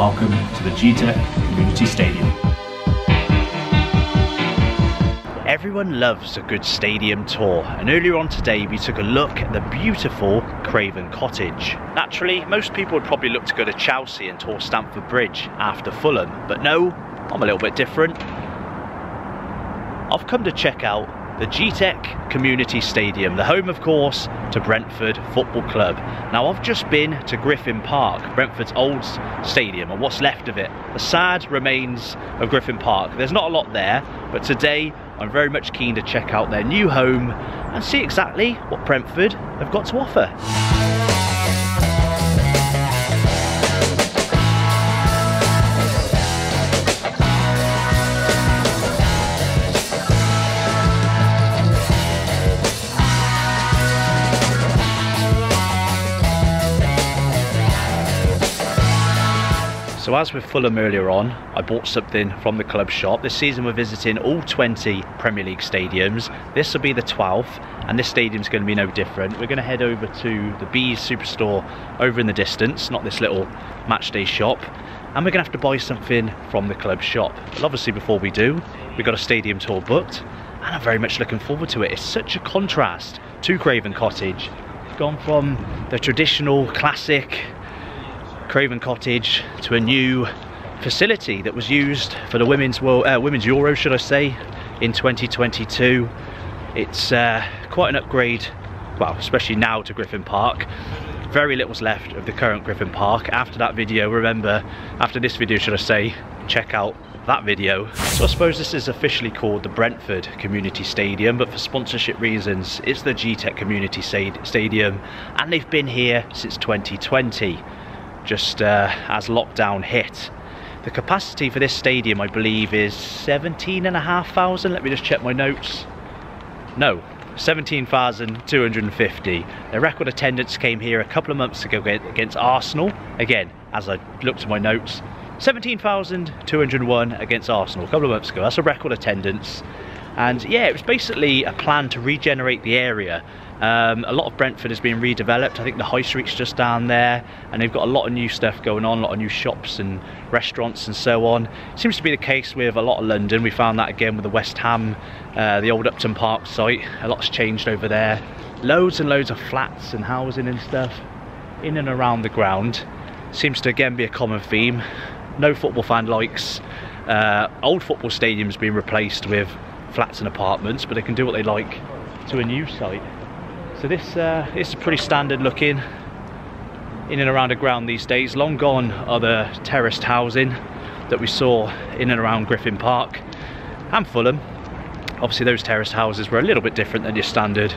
Welcome to the Gtech Community Stadium. Everyone loves a good stadium tour and earlier on today we took a look at the beautiful Craven Cottage. Naturally, most people would probably look to go to Chelsea and tour Stamford Bridge after Fulham, but no, I'm a little bit different. I've come to check out the Gtech Community Stadium, the home of course to Brentford Football Club. Now I've just been to Griffin Park, Brentford's old stadium, and what's left of it. The sad remains of Griffin Park. There's not a lot there, but today I'm very much keen to check out their new home and see exactly what Brentford have got to offer. So as with Fulham earlier on, I bought something from the club shop. This season we're visiting all 20 Premier League stadiums. This will be the 12th and this stadium's going to be no different. We're going to head over to the Bees Superstore over in the distance, not this little matchday shop. And we're going to have to buy something from the club shop. But obviously before we do, we've got a stadium tour booked and I'm very much looking forward to it. It's such a contrast to Craven Cottage. It's gone from the traditional classic Craven Cottage to a new facility that was used for the women's world, uh, women's Euro, should I say, in 2022. It's uh, quite an upgrade, well, especially now to Griffin Park. Very little's left of the current Griffin Park. After that video, remember, after this video, should I say, check out that video. So I suppose this is officially called the Brentford Community Stadium, but for sponsorship reasons, it's the Gtech Community Stadium, and they've been here since 2020 just uh, as lockdown hit. The capacity for this stadium, I believe, is 17,500. Let me just check my notes. No, 17,250. The record attendance came here a couple of months ago against Arsenal. Again, as I looked at my notes, 17,201 against Arsenal a couple of months ago. That's a record attendance. And yeah, it was basically a plan to regenerate the area um, a lot of Brentford has been redeveloped. I think the high street's just down there, and they've got a lot of new stuff going on, a lot of new shops and restaurants and so on. Seems to be the case with a lot of London. We found that again with the West Ham, uh, the old Upton Park site. A lot's changed over there. Loads and loads of flats and housing and stuff in and around the ground. Seems to again be a common theme. No football fan likes uh, old football stadiums being replaced with flats and apartments, but they can do what they like to a new site. So this, uh, is pretty standard looking in and around the ground these days. Long gone are the terraced housing that we saw in and around Griffin Park and Fulham. Obviously those terraced houses were a little bit different than your standard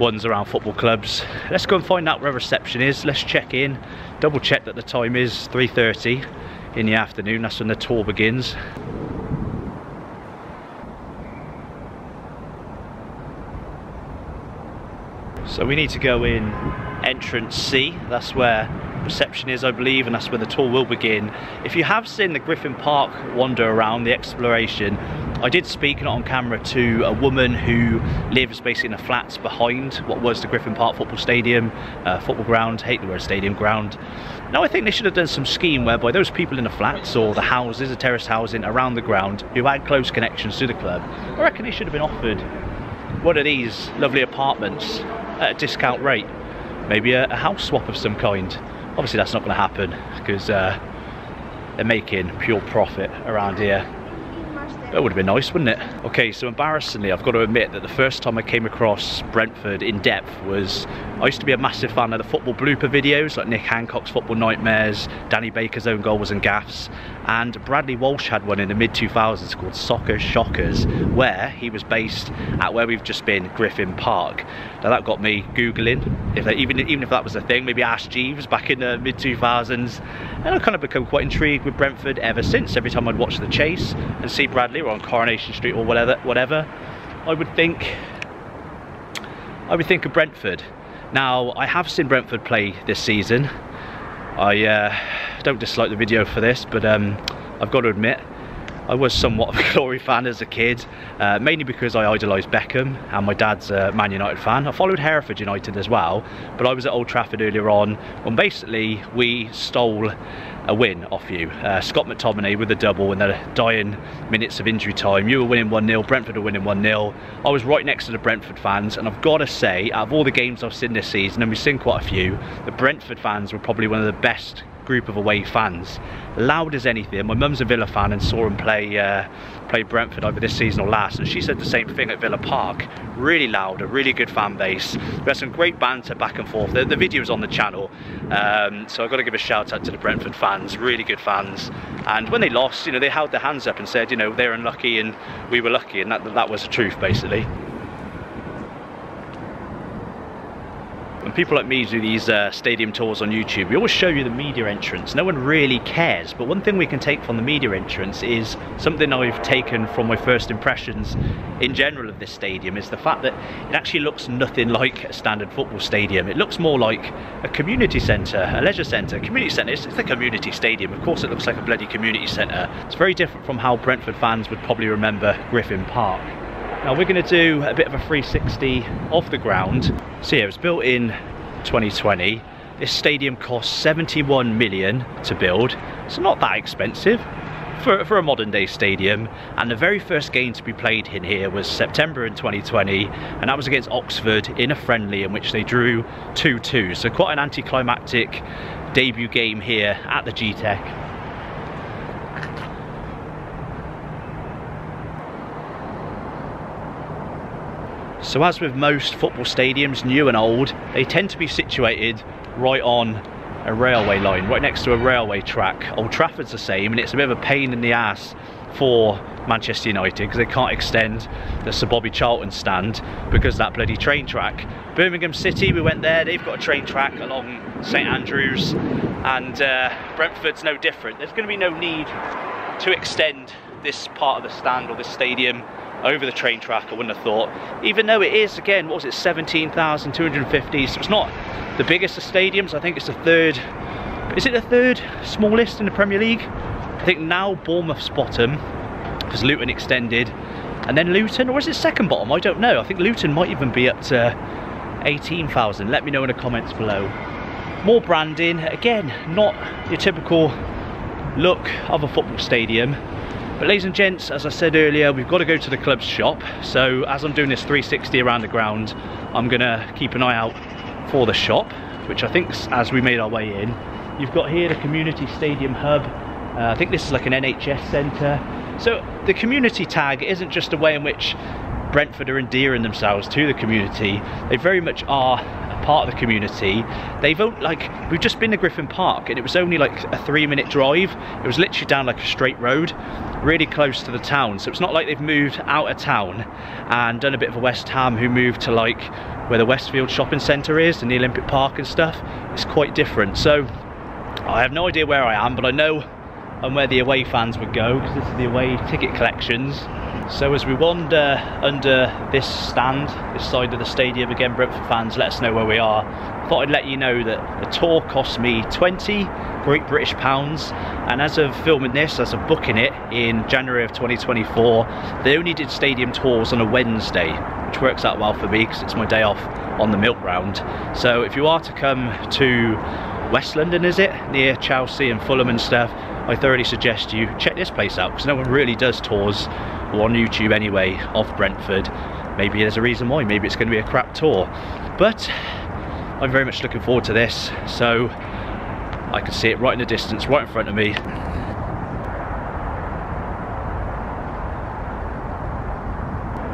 ones around football clubs. Let's go and find out where reception is. Let's check in, double check that the time is 3.30 in the afternoon. That's when the tour begins. So we need to go in entrance C, that's where reception is I believe and that's where the tour will begin. If you have seen the Griffin Park wander around, the exploration, I did speak not on camera to a woman who lives basically in the flats behind what was the Griffin Park football stadium, uh, football ground, hate the word stadium, ground. Now I think they should have done some scheme whereby those people in the flats or the houses, the terrace housing around the ground who had close connections to the club, I reckon they should have been offered one of these lovely apartments at a discount rate. Maybe a, a house swap of some kind. Obviously that's not going to happen because uh, they're making pure profit around here. That would have been nice, wouldn't it? Okay, so embarrassingly, I've got to admit that the first time I came across Brentford in depth was, I used to be a massive fan of the football blooper videos, like Nick Hancock's Football Nightmares, Danny Baker's own goals and gaffs, and Bradley Walsh had one in the mid-2000s called Soccer Shockers, where he was based at where we've just been, Griffin Park. Now that got me Googling, if they, even, even if that was a thing, maybe Ask Jeeves back in the mid-2000s, and I've kind of become quite intrigued with Brentford ever since. Every time I'd watch The Chase and see Bradley or on Coronation Street or whatever, whatever, I would think, I would think of Brentford. Now, I have seen Brentford play this season. I uh, don't dislike the video for this, but um, I've got to admit, I was somewhat of a Glory fan as a kid, uh, mainly because I idolised Beckham and my dad's a Man United fan. I followed Hereford United as well, but I was at Old Trafford earlier on when basically we stole a win off you. Uh, Scott McTominay with a double in the dying minutes of injury time. You were winning 1-0, Brentford were winning 1-0. I was right next to the Brentford fans and I've got to say, out of all the games I've seen this season, and we've seen quite a few, the Brentford fans were probably one of the best group of away fans. Loud as anything. My mum's a Villa fan and saw him play uh, play Brentford over this season or last, and she said the same thing at Villa Park. Really loud, a really good fan base. We had some great banter back and forth. The, the video's on the channel, um, so I've got to give a shout out to the Brentford fans. Really good fans. And when they lost, you know, they held their hands up and said, you know, they're unlucky and we were lucky, and that that was the truth basically. People like me do these uh, stadium tours on YouTube, we always show you the media entrance. No one really cares, but one thing we can take from the media entrance is something I've taken from my first impressions in general of this stadium is the fact that it actually looks nothing like a standard football stadium. It looks more like a community centre, a leisure centre. Community centre, it's, it's a community stadium. Of course it looks like a bloody community centre. It's very different from how Brentford fans would probably remember Griffin Park. Now we're going to do a bit of a 360 off the ground. So yeah, it was built in 2020. This stadium cost 71 million to build. It's not that expensive for, for a modern day stadium. And the very first game to be played in here was September in 2020. And that was against Oxford in a friendly in which they drew 2-2. So quite an anticlimactic debut game here at the Gtech. So as with most football stadiums, new and old, they tend to be situated right on a railway line, right next to a railway track. Old Trafford's the same and it's a bit of a pain in the ass for Manchester United because they can't extend the Sir Bobby Charlton stand because that bloody train track. Birmingham City, we went there, they've got a train track along St Andrews and uh, Brentford's no different. There's going to be no need to extend this part of the stand or this stadium over the train track, I wouldn't have thought. Even though it is, again, what was it, 17,250, so it's not the biggest of stadiums, I think it's the third, is it the third smallest in the Premier League? I think now Bournemouth's bottom, because Luton extended, and then Luton, or is it second bottom? I don't know. I think Luton might even be up to 18,000. Let me know in the comments below. More branding, again, not your typical look of a football stadium. But ladies and gents, as I said earlier, we've got to go to the club's shop. So as I'm doing this 360 around the ground, I'm gonna keep an eye out for the shop, which I think as we made our way in, you've got here the community stadium hub. Uh, I think this is like an NHS centre. So the community tag isn't just a way in which Brentford are endearing themselves to the community. They very much are part of the community. They've like we've just been to Griffin Park and it was only like a three minute drive. It was literally down like a straight road, really close to the town. So it's not like they've moved out of town and done a bit of a West Ham who moved to like where the Westfield shopping centre is and the Olympic Park and stuff. It's quite different. So I have no idea where I am, but I know I'm where the away fans would go because this is the away ticket collections. So as we wander under this stand, this side of the stadium, again Brentford fans, let us know where we are. I thought I'd let you know that the tour cost me 20 Great British pounds and as of filming this, as of booking it in January of 2024, they only did stadium tours on a Wednesday, which works out well for me because it's my day off on the milk round. So if you are to come to West London is it? Near Chelsea and Fulham and stuff, I thoroughly suggest you check this place out because no one really does tours on YouTube anyway of Brentford. Maybe there's a reason why, maybe it's going to be a crap tour. But I'm very much looking forward to this. So I can see it right in the distance, right in front of me.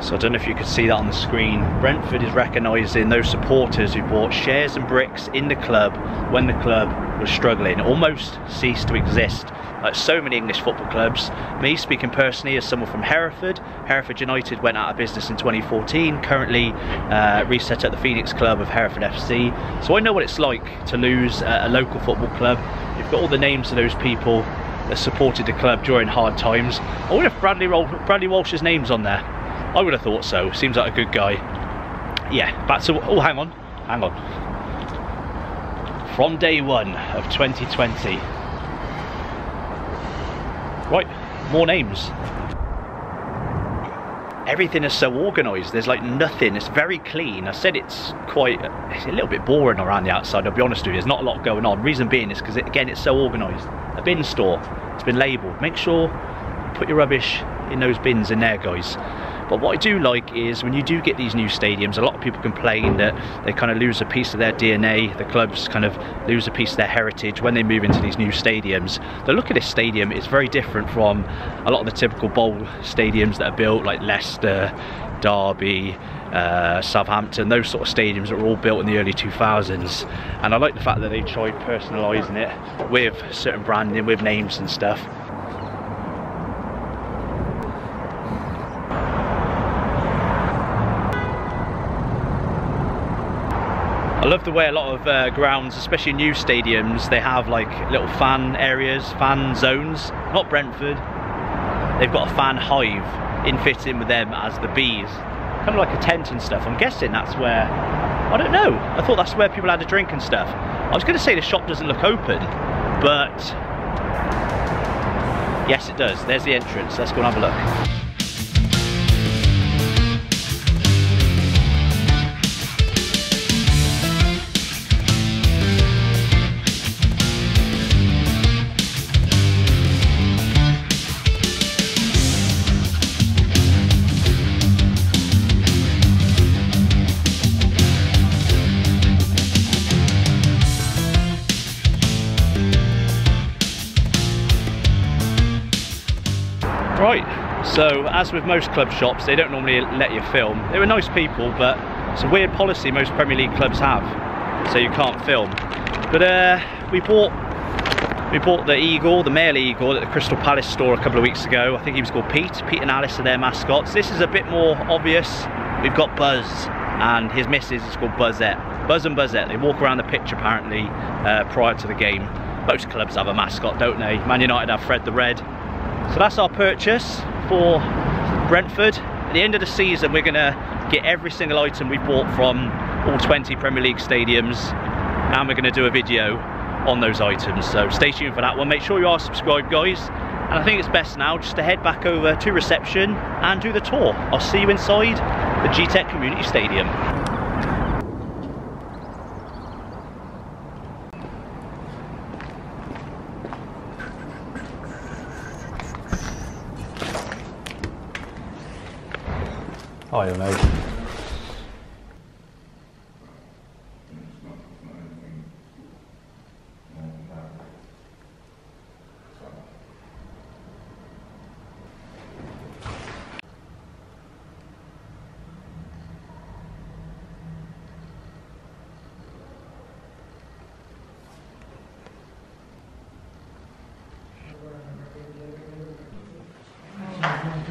So I don't know if you could see that on the screen. Brentford is recognising those supporters who bought shares and bricks in the club when the club was struggling, almost ceased to exist. Like so many English football clubs. Me speaking personally as someone from Hereford. Hereford United went out of business in 2014, currently uh, reset at the Phoenix Club of Hereford FC. So I know what it's like to lose a, local football club. You've got all the names of those people that supported the club during hard times. I wonder if Bradley, Bradley Walsh's name's on there. I would have thought so. Seems like a good guy. Yeah, back to... Oh, hang on. Hang on. From day one of 2020. Right, more names. Everything is so organised. There's like nothing. It's very clean. I said it's quite, it's a little bit boring around the outside. I'll be honest with you. There's not a lot going on. Reason being is because it, again, it's so organised. A bin store. It's been labelled. Make sure you put your rubbish in those bins in there, guys. But what I do like is when you do get these new stadiums, a lot of people complain that they kind of lose a piece of their DNA, the clubs kind of lose a piece of their heritage when they move into these new stadiums. The look of this stadium is very different from a lot of the typical bowl stadiums that are built like Leicester, Derby, uh, Southampton, those sort of stadiums that were all built in the early 2000s. And I like the fact that they tried personalising it with certain branding, with names and stuff. Love the way a lot of uh, grounds, especially new stadiums, they have like little fan areas, fan zones. Not Brentford. They've got a fan hive in fitting with them as the bees. Kind of like a tent and stuff. I'm guessing that's where, I don't know. I thought that's where people had a drink and stuff. I was going to say the shop doesn't look open, but yes it does. There's the entrance. Let's go and have a look. So as with most club shops, they don't normally let you film. They were nice people, but it's a weird policy most Premier League clubs have, so you can't film. But uh, we bought we bought the eagle, the male eagle, at the Crystal Palace store a couple of weeks ago. I think he was called Pete. Pete and Alice are their mascots. This is a bit more obvious. We've got Buzz, and his missus is called Buzzette. Buzz and Buzzette, they walk around the pitch apparently uh, prior to the game. Most clubs have a mascot, don't they? Man United have Fred the Red. So that's our purchase for Brentford. At the end of the season, we're gonna get every single item we bought from all 20 Premier League stadiums, and we're gonna do a video on those items. So stay tuned for that one. Make sure you are subscribed, guys. And I think it's best now just to head back over to reception and do the tour. I'll see you inside the Gtech Community Stadium. Oj, nej.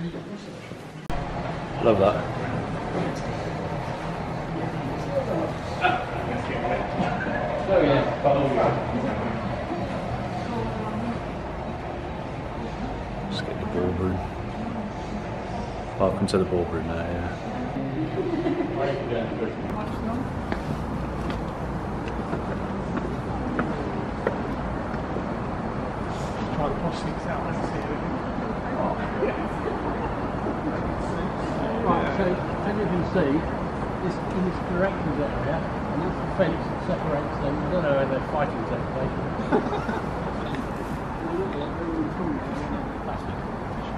Thank you. Love that. Just get the ballroom. Welcome to the ballroom now, yeah. try the prosthetics out and see everything. Right, so as you can see, this in this director's area, and that's the fence that separates them. I don't know where they're fighting take place.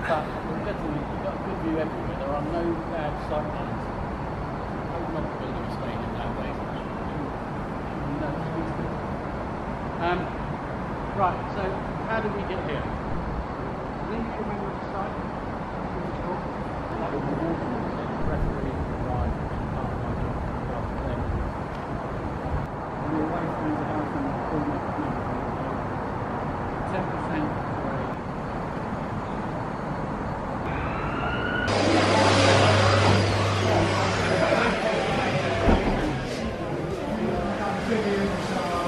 But you've got a good view everywhere. There are no bad sight lines. I would not build a stadium nowadays. No, it's. Um, right, so how did we get here? Lee, do you remember the site? That was the water, so the referee arrived and part of my job after them. And we're away through the house and the corner of the Ten percent for a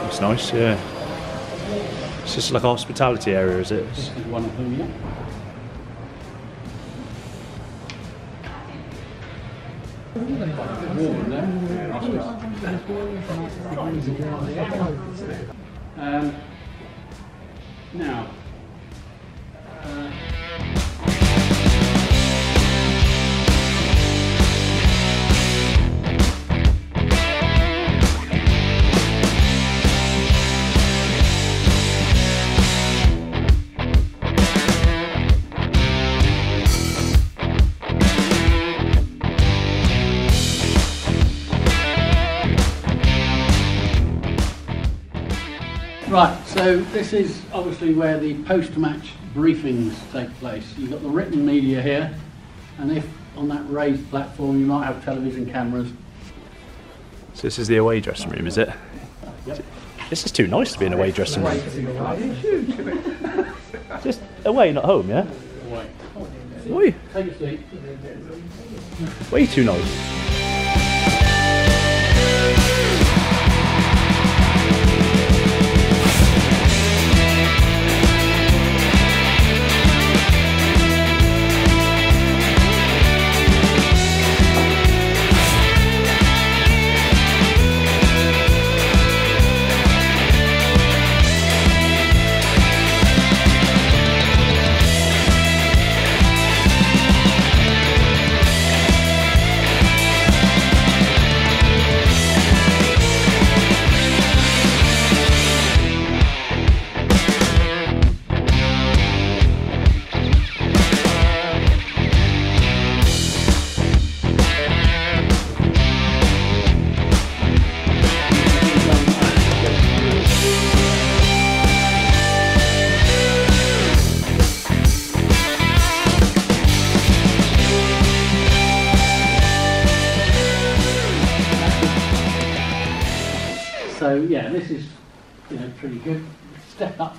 It's nice, yeah. It's just like a hospitality area, is it? This is one of them, yeah. Um, now, so this is obviously where the post-match briefings take place. You've got the written media here, and if on that raised platform you might have television cameras. So this is the away dressing room, is it? This is too nice to be an away dressing room. Just away, not home, yeah? Away. Way, Take a seat. way too nice.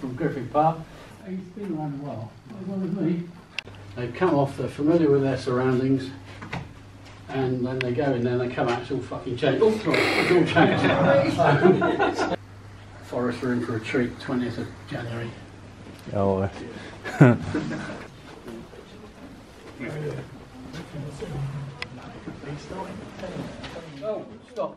From Griffin Park. He's been around a while. As long as me. They've come off. They're familiar with their surroundings. And then they go in there and they come out, it's all fucking changed. Oh, sorry, it's all changed. Forest Room for a treat, 20th of January. Oh, uh, Oh, stop.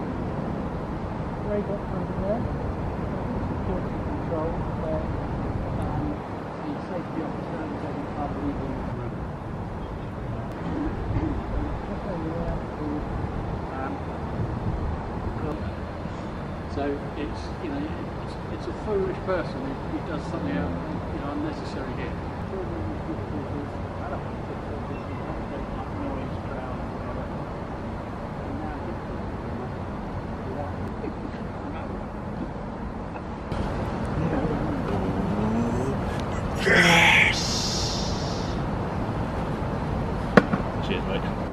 there, So it's, you know, it's, it's a foolish person who, does something you know, unnecessary here. I don't want to put this in update, like noise, crowd, whatever. And now cheers, mate.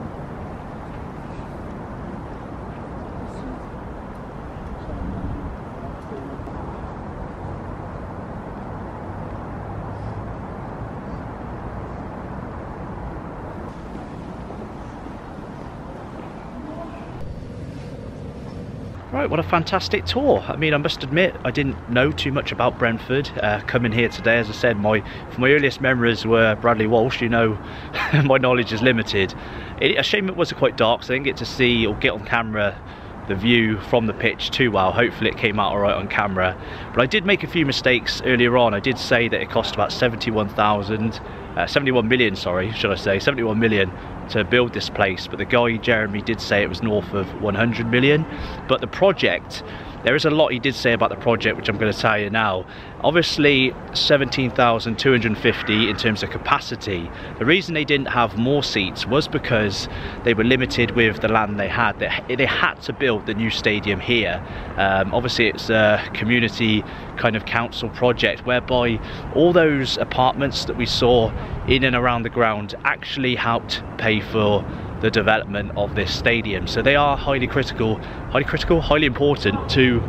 What a fantastic tour. I mean, I must admit, I didn't know too much about Brentford. Uh, coming here today, as I said, my my earliest memories were Bradley Walsh. You know, my knowledge is limited. It, a shame it was quite dark, so I didn't get to see or get on camera the view from the pitch too well. Hopefully, it came out all right on camera. But I did make a few mistakes earlier on. I did say that it cost about 71,000, uh, 71 million, sorry, should I say, 71 million to build this place. But the guy Jeremy did say it was north of 100 million. But the project, there is a lot he did say about the project, which I'm going to tell you now. Obviously, 17,250 in terms of capacity. The reason they didn't have more seats was because they were limited with the land they had. They, they had to build the new stadium here. Um, obviously, it's a community kind of council project whereby all those apartments that we saw in and around the ground actually helped pay for the development of this stadium. So they are highly critical, highly critical, highly important to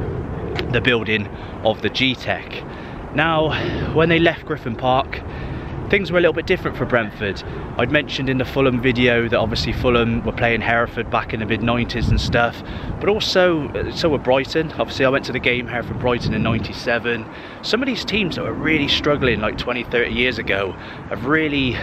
the building of the G-Tech. Now, when they left Griffin Park, things were a little bit different for Brentford. I'd mentioned in the Fulham video that obviously Fulham were playing Hereford back in the mid 90s and stuff, but also uh, so were Brighton. Obviously, I went to the game Hereford Brighton in 97. Some of these teams that were really struggling like 20, 30 years ago have really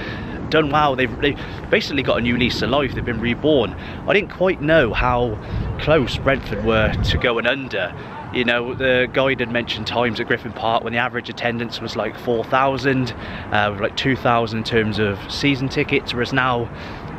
done well. They've, they've basically got a new lease of life. They've been reborn. I didn't quite know how close Brentford were to going under. You know, the guide had mentioned times at Griffin Park when the average attendance was like 4,000, uh, with like 2,000 in terms of season tickets, whereas now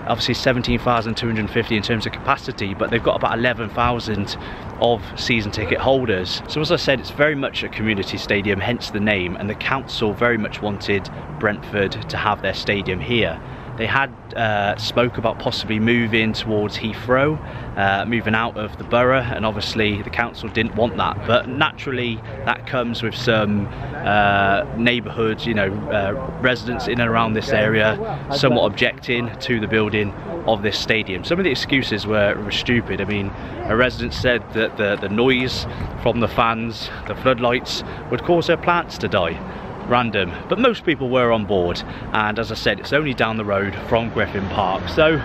obviously 17,250 in terms of capacity, but they've got about 11,000 of season ticket holders. So as I said, it's very much a community stadium, hence the name, and the council very much wanted Brentford to have their stadium here. They had uh, spoke about possibly moving towards Heathrow, uh, moving out of the borough, and obviously the council didn't want that. But naturally, that comes with some uh, neighbourhoods, you know, uh, residents in and around this area, somewhat objecting to the building of this stadium. Some of the excuses were, were stupid. I mean, a resident said that the, the noise from the fans, the floodlights, would cause their plants to die random but most people were on board. And as I said it's only down the road from Griffin Park. So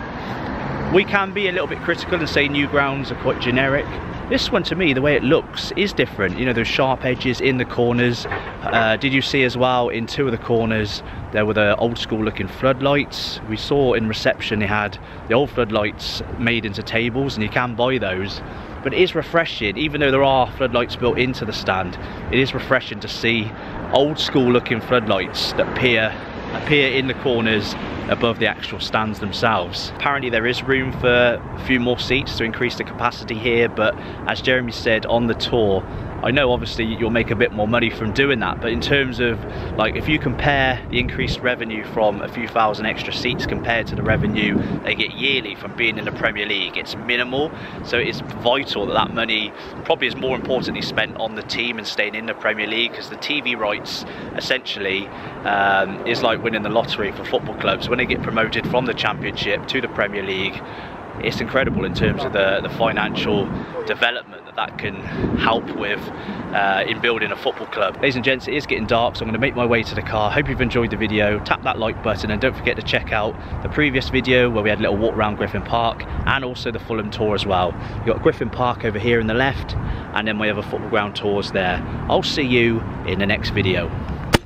we can be a little bit critical and say new grounds are quite generic. This one to me the way it looks is different. You know those sharp edges in the corners. Uh, did you see as well in two of the corners there were the old school looking floodlights? We saw in reception they had the old floodlights made into tables and you can buy those. But it is refreshing even though there are floodlights built into the stand it is refreshing to see old school looking floodlights that appear appear in the corners above the actual stands themselves. Apparently there is room for a few more seats to increase the capacity here but as Jeremy said on the tour I know obviously you'll make a bit more money from doing that, but in terms of like if you compare the increased revenue from a few thousand extra seats compared to the revenue they get yearly from being in the Premier League, it's minimal. So it's vital that that money probably is more importantly spent on the team and staying in the Premier League because the TV rights essentially um, is like winning the lottery for football clubs when they get promoted from the Championship to the Premier League it's incredible in terms of the, the financial development that that can help with uh, in building a football club. Ladies and gents, it is getting dark, so I'm going to make my way to the car. Hope you've enjoyed the video. Tap that like button and don't forget to check out the previous video where we had a little walk around Griffin Park and also the Fulham tour as well. You've got Griffin Park over here in the left and then my other football ground tours there. I'll see you in the next video.